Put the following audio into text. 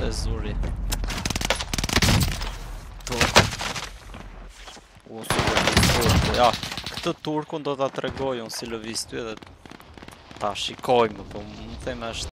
se zuri Ja, këtë turkun do të tregoj unë si lëvistu edhe Ta shikojmë, po më themë është